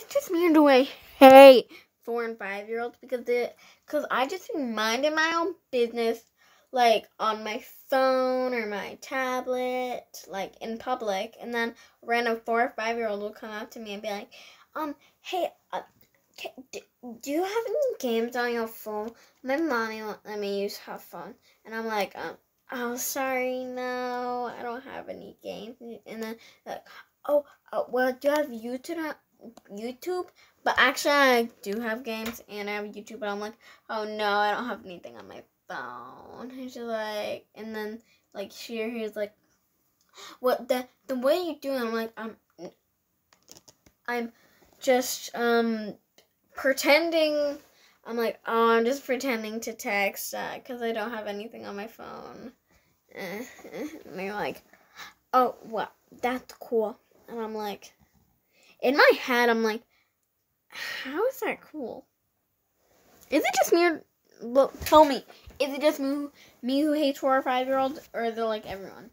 It's just me and I hate four and five year olds because it because I just be minding my own business like on my phone or my tablet, like in public, and then random four or five year old will come up to me and be like, um, hey, uh, can, do, do you have any games on your phone? My mommy won't let me use her phone, and I'm like, um, oh, sorry, no, I don't have any games, and then like, oh, uh, well, do you have YouTube? YouTube, but actually I do have games and I have YouTube, but I'm like, oh no, I don't have anything on my phone. And she's like, and then like she here's like, what the the way you do it? I'm like, I'm I'm just um pretending. I'm like, oh, I'm just pretending to text because uh, I don't have anything on my phone. and they're like, oh, well, that's cool. And I'm like, in my head, I'm like, how is that cool? Is it just me or, look, tell me, is it just me, me who hates four or five year olds, or is it like everyone?